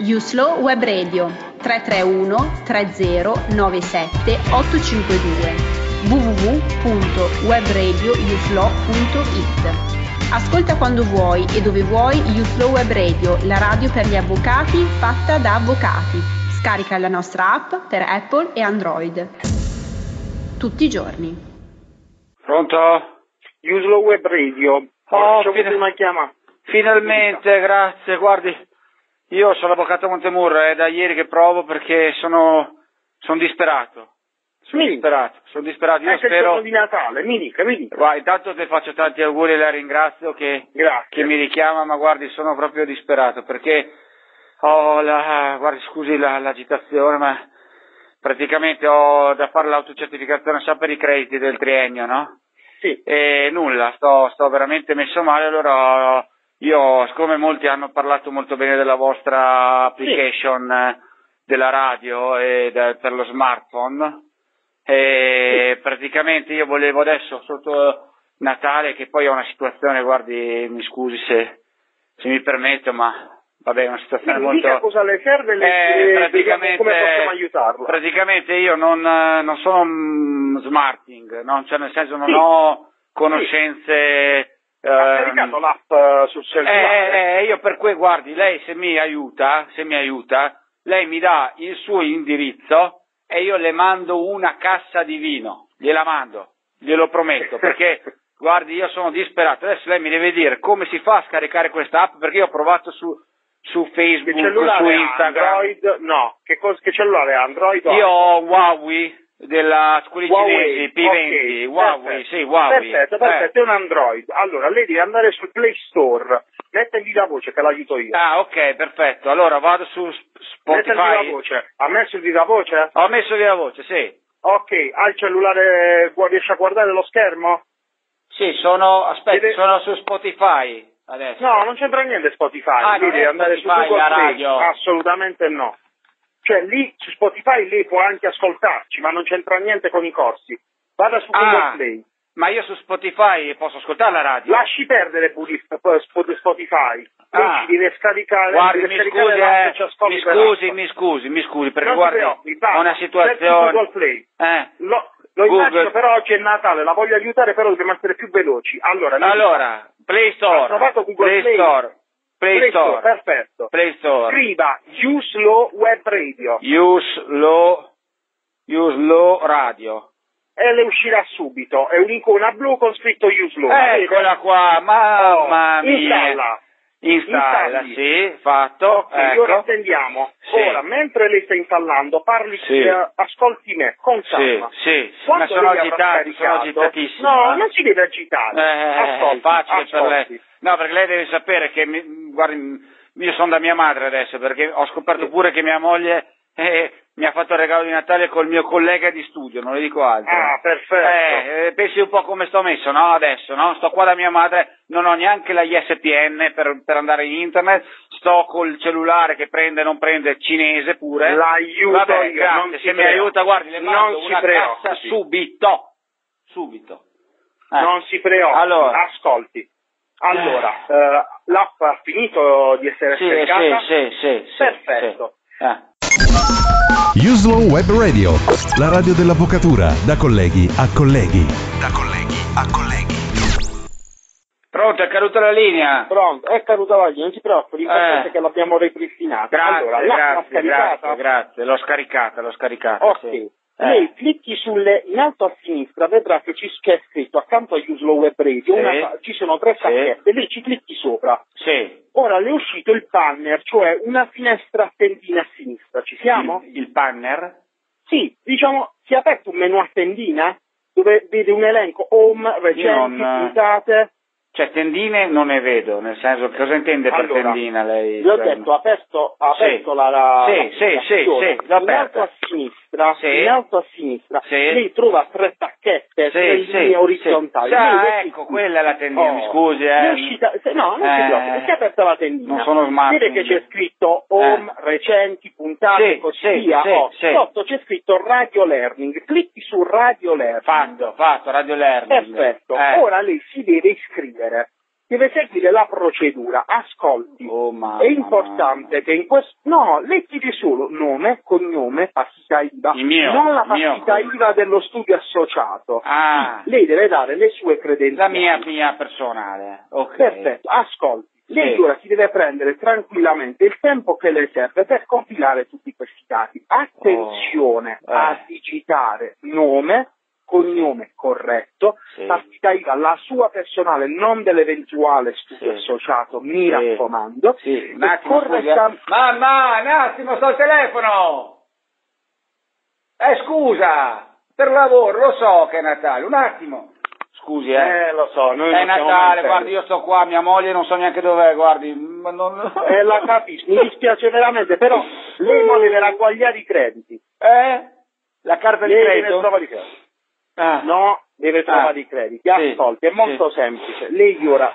Uslow Web Radio 331 30 97 852 www.webradiouslow.it Ascolta quando vuoi e dove vuoi Uslow Web Radio, la radio per gli avvocati fatta da avvocati. Scarica la nostra app per Apple e Android. Tutti i giorni. Pronto? Uslo Web Radio. Oh, fine- una chiamata. Finalmente, grazie. Guardi, io sono l'avvocato Montemurro, è da ieri che provo perché sono, sono disperato. Sono Mi- disperato, sono disperato. Io Anche il spero... giorno di Natale, mi dica, mi dica. Guarda, intanto ti faccio tanti auguri e la ringrazio che, che mi richiama, ma guardi, sono proprio disperato perché ho la, guardi, scusi la- l'agitazione, ma praticamente ho da fare l'autocertificazione sa per i crediti del triennio, no? Sì. E nulla, sto, sto veramente messo male, allora io, siccome molti hanno parlato molto bene della vostra application eh, della radio e de- per lo smartphone, e praticamente io volevo adesso sotto Natale, che poi è una situazione, guardi, mi scusi se, se mi permetto, ma vabbè, è una situazione Mi molto... cosa le serve le- Eh, praticamente, come possiamo aiutarla. praticamente io non, non sono un smarting, no? cioè nel senso non Sì. ho conoscenze... Ha ehm, caricato l'app eh, sul eh, cellulare? eh, io per cui, guardi, lei se mi aiuta, se mi aiuta, lei mi dà il suo indirizzo e io le mando una cassa di vino, gliela mando, glielo prometto, perché guardi, io sono disperato, adesso lei mi deve dire come si fa a scaricare questa app, perché io ho provato su, su Facebook, cellulare su Instagram, Android? No. Che, cos- che cellulare ha Android? io ho Huawei della quelli cinesi, P20, ok, Huawei, perfetto. sì, Huawei. Perfetto, Eh. perfetto, è un Android. Allora, lei deve andare sul Play Store, metta in viva voce che l'aiuto io. Ah, ok, perfetto. Allora vado su Sp- Metta in viva Spotify. voce. Ha messo il viva voce? Ho messo via voce, sì. Ok, ha il cellulare, riesce a guardare lo schermo? Sì, sono, aspetti, Deve- sono su Spotify adesso. No, non c'entra niente Spotify, Ah, è andare Spotify, su Google la radio. Assolutamente no. Cioè lì su Spotify lei può anche ascoltarci, ma non c'entra niente con i corsi. Vada su Google Ah, Play. ma io su Spotify posso ascoltare la radio? Lasci perdere Sp- Spotify. Ah. ci deve scaricare, Guardi, deve mi scusi, eh, mi scusi, mi scusi, mi scusi, perché guardi, ho una situazione... Google Play. Eh, Lo, lo immagino, però oggi è Natale, la voglio aiutare, però dobbiamo essere più veloci. Allora, allora, Play Store, Ha trovato Google Play Play? Store, Play Store, perfetto. Play Store, Scriva Use Law Web Radio Use Law, Radio. e le uscirà subito. È un'icona blu con scritto Use Law. La Eccola vede? qua, mamma Oh, mia. Installa. Installa, Installi. sì, fatto, Ok, ecco. ora attendiamo. Sì. Ora, mentre lei sta installando, parli, Sì. eh, ascolti me con Sì, calma. sì, sì, Quando ma sono agitato, sono agitatissimo. No, non si deve agitare. Eh, ascolti, facile per ascolti. lei. No, perché lei deve sapere che, mi, guardi, io sono da mia madre adesso, perché ho scoperto pure che mia moglie eh, mi ha fatto il regalo di Natale col mio collega di studio, non le dico altro. Ah, perfetto. Eh, eh, pensi un po' come sto messo, no? Adesso, no? Sto qua da mia madre, non ho neanche la ISPN per, per andare in internet, sto col cellulare che prende e non prende cinese pure. L'aiuto Vabbè, io, grazie, non se mi preoccupi. aiuta, guardi, le Non mando si una cassa subito. Subito. Eh. Non si preoccupi, Allora. ascolti. Allora, eh, l'app ha finito di essere Sì, scaricata? sì, sì, sì, sì, Perfetto. sì. Eh. Uslow Web Radio, la radio dell'avvocatura, da colleghi a colleghi. Da colleghi a colleghi. Pronto, è caduta la linea? Pronto, è caduta la linea, non si preoccupi, l'importante Eh. è che l'abbiamo ripristinata. Grazie, allora, grazie, scaricata? grazie, grazie. L'ho scaricata, l'ho scaricata. Ok. sì. Lei Eh. clicchi sulle, in alto a sinistra vedrà che ci c'è scritto accanto a Use Law Web Radio, Sì. una- ci sono tre Sì. tacchette, lei ci clicchi sopra. Sì. Ora le è uscito il banner, cioè una finestra a tendina a sinistra, ci siamo? Il, il banner? Sì, diciamo, si è aperto un menu a tendina dove vede un elenco home, recenti, puntate. Cioè, tendine non ne vedo, nel senso, cosa intende per Allora, tendina lei? Vi ho Cioè, detto, ha aperto, ha Sì. aperto la, la Sì, la sì, sì, sì, l'ho in alto a sinistra, Sì. in alto a sinistra, Sì. lei trova tre tacchette, tre Sì, sì, linee orizzontali. sì. Ah, ecco, clicchi. quella è la tendina, mi scusi, eh. uscita- se- no, non si Eh, preoccupi, si è aperta la tendina. non sono smart, Vede che c'è scritto home, recenti, puntate, Sì, così sì, via. sì, Oh, sì. Sotto c'è scritto radio learning, clicchi su radio learning. Fatto, fatto, radio learning. Perfetto, Eh. ora lei si deve iscrivere. Deve seguire la procedura. Ascolti, Oh, è importante che in questo... No, lei chiede solo nome, cognome, partita IVA, mio, non la il mio. partita IVA dello studio associato. Ah, Lei deve dare le sue credenziali. la mia, mia personale. Ok. Perfetto, ascolti. Lei Sì. ora si deve prendere tranquillamente il tempo che le serve per compilare tutti questi dati. Attenzione Oh, eh. a digitare nome, cognome corretto, Sì. partita IVA, la sua personale, non dell'eventuale studio Sì. associato, mi Sì. raccomando. Sì, un attimo, corretta- scusa. Mamma, un attimo, sto al telefono! Eh, scusa! Per lavoro, lo so che è Natale, un attimo. Scusi, eh. Eh, lo so, noi è Natale, guardi, io sto qua, mia moglie non so neanche dov'è, guardi. Ma non... Eh, la capisco, mi dispiace veramente, però lei non deve raccogliere i crediti. Eh? La carta di Lei credito? trovare i crediti. Ah. No, deve trovare Ah. i crediti. Sì, Ascolti, è molto sì. semplice. Lei ora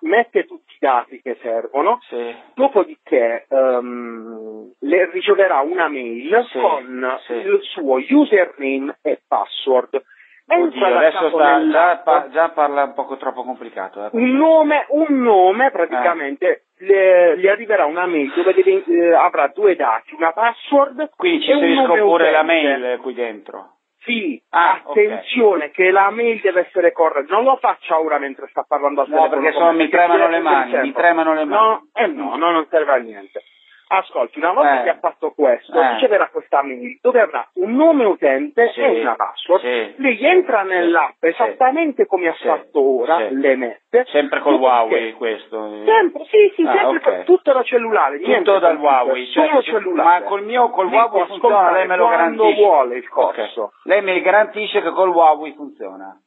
mette tutti i dati che servono, Sì. dopodiché ehm, le riceverà una mail Sì, con sì. il suo username e password. Oddio, adesso sta, già, pa- già parla un poco troppo complicato. Eh. un nome, un nome praticamente le, le arriverà una mail dove deve- eh, avrà due dati, una password Quindi ci inserisco pure la utente. mail qui dentro. Sì, Ah, attenzione che la mail deve essere corretta. Non lo faccia ora mentre sta parlando al No, telefono. perché con sono- mi tremano le mani, mi tremano le mani. No, eh no, no, non serve a niente. Ascolti, una volta Eh. che ha fatto questo, Eh. riceverà questa mail dove avrà un nome utente Sì, e una password. sì, Lei entra nell'app sì. esattamente come ha fatto ora, le mette. Sempre col Huawei questo. Sempre, sì, sì, Ah, sempre ok. con- tutto da cellulare. Tutto dal Huawei. Solo cioè, cellulare. Ma col mio col Lei Huawei funziona, lei me lo quando garantisce. vuole il corso. Lei mi garantisce che col Huawei funziona.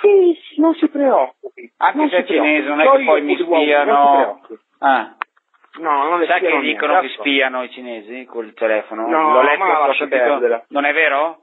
Sì, non si preoccupi. Anche non se è cinese, non è che poi mi spiano. preoccupi. Ah. No, non le Sai che dicono che ecco. spiano i cinesi col telefono? No, L'ho letto, ma l'ho lasci sentito. perdere. Non è vero?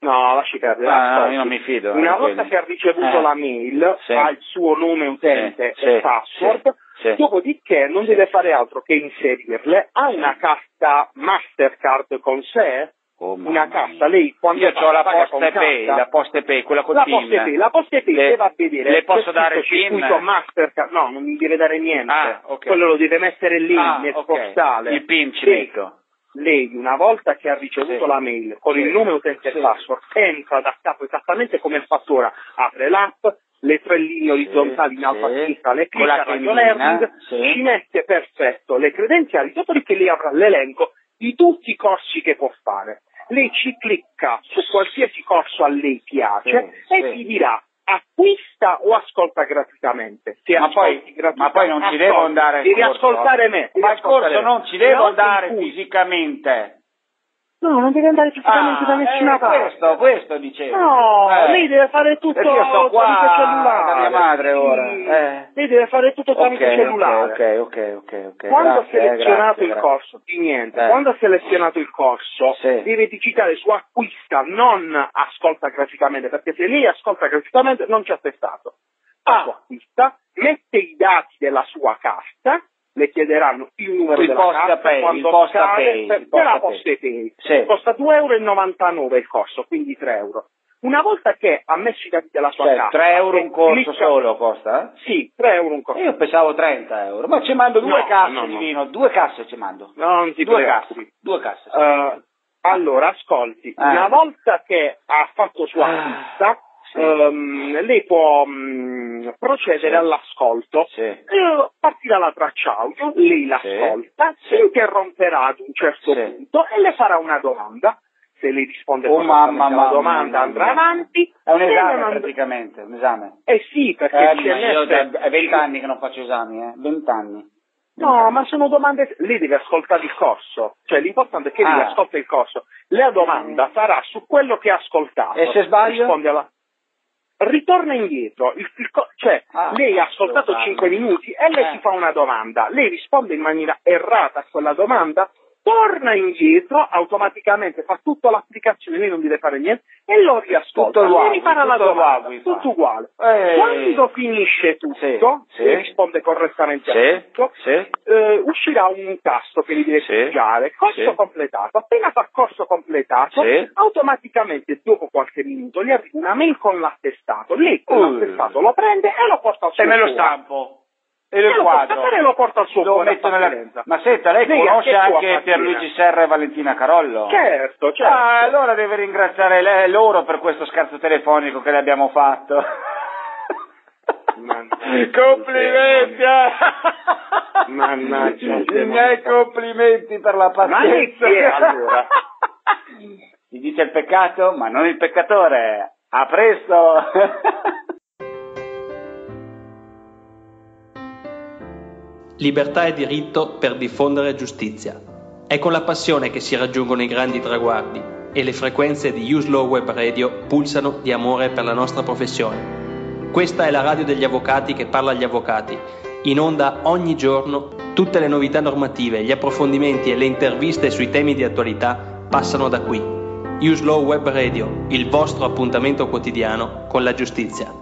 No, lasci perdere. Ah, io non mi fido, Una eh, volta quelli. che ha ricevuto Eh. la mail, Sì. ha il suo nome utente Sì, e sì, password, sì. dopodiché non deve fare altro che inserirle. Ha una carta Mastercard con sé? Oh, una carta, mia. lei quando Io ho la con Pay, carta? la Poste Pay, quella col La PIN. Poste Pay, la Poste Pay Le- deve a vedere. Le posso dare il PIN? Mastercard, no, non mi deve dare niente. Ah, ok. Quello lo deve mettere lì Ah, nel ok. postale. Il PIN ci Lei- metto. Lei, una volta che ha ricevuto Sì. la mail con Sì. il nome utente Sì. e password, entra da capo esattamente come ha fatto ora. Apre l'app, le tre linee orizzontali in alto a sinistra, le Con clicca radio learning, sì. ci mette perfetto le credenziali, dopodiché lei avrà l'elenco di tutti i corsi che può fare. Lei ci clicca su qualsiasi corso a lei piace Sì, e sì. ti dirà acquista o ascolta gratuitamente. Se Ma poi- ma poi non ci devo andare Devi corso. ascoltare me. Ma il corso non ci devo andare fisicamente. No, non deve andare da Ah, nessuna eh, parte. questo, questo dicevo. No, Eh. lei deve fare tutto Perché io sto qua tramite cellulare. da mia madre ora. Eh. Lei deve fare tutto tramite Ok, cellulare. ok, ok, ok, ok. Quando ha Grazie, eh, selezionato grazie, il grazie. corso, di niente, Eh. quando ha selezionato il corso, Sì. deve digitare su acquista, non ascolta gratuitamente, perché se lei ascolta gratuitamente non c'è attestato. Ah. Su acquista, mette i dati della sua carta, le chiederanno il numero Il della carta, Pay, quando il Posta scade, Pay, per, la Posta Pay. Sì. Costa 2,99 euro il corso, quindi 3 euro. Una volta che ha messo i dati della sua Cioè, carta... 3 euro un corso clicca- solo costa? Sì, 3 euro un corso. Io pensavo 30 euro, ma ci mando due No, casse no, di no. vino, due casse ci mando. Non ti due casse, due casse. Eh, allora, ascolti, Ah. una volta che ha fatto sua Ah, acquista, sì. ehm, lei può mh, procedere Sì. all'ascolto. Sì. Eh, partirà la traccia audio, lei l'ascolta, si interromperà ad un certo punto e le farà una domanda. Se lei risponde Oh mamma, alla mamma, domanda mamma andrà mia. avanti. È un esame and- praticamente, un esame. Eh sì, perché Eh, da- è 20 anni che non faccio esami, eh? 20 anni. No, ma sono domande. Lei deve ascoltare il corso. Cioè, l'importante è che lei Ah. ascolta il corso. La domanda sarà su quello che ha ascoltato. E se sbaglio? Alla- Ritorna indietro. Il- il cioè, Ah, lei ha farlo. 5 minuti e lei Eh. si fa una domanda. Lei risponde in maniera errata a quella domanda. Torna indietro, automaticamente fa tutta l'applicazione, lei non deve fare niente, e lo riascolta. Tutto Huawei, ripara la tutto domanda, fa. tutto uguale. Eh. Quando finisce tutto, Sì, sì. risponde correttamente a Sì, tutto, sì. eh, uscirà un tasto che gli deve Sì. pigiare, corso completato. Appena fa corso completato, automaticamente dopo qualche minuto gli arriva una mail con l'attestato. Lei con Uh. l'attestato lo prende e lo porta al suo E me lo stampo. E lo lo quadro. e lo porta al suo Lo cuore metto nella-. Ma senta, lei, Lei conosce anche? Pierluigi Serra e Valentina Carollo? Certo, certo. Ah, allora deve ringraziare lei, loro per questo scherzo telefonico che le abbiamo fatto. Mannaggia. complimenti! eh. Mannaggia, I miei complimenti per la Ma pazienza. è, allora? Si dice il peccato, ma non il peccatore. A presto! Libertà e diritto per diffondere giustizia. È con la passione che si raggiungono i grandi traguardi e le frequenze di Uslow Web Radio pulsano di amore per la nostra professione. Questa è la radio degli avvocati che parla agli avvocati. In onda ogni giorno tutte le novità normative, gli approfondimenti e le interviste sui temi di attualità passano da qui. Uslow Web Radio, il vostro appuntamento quotidiano con la giustizia.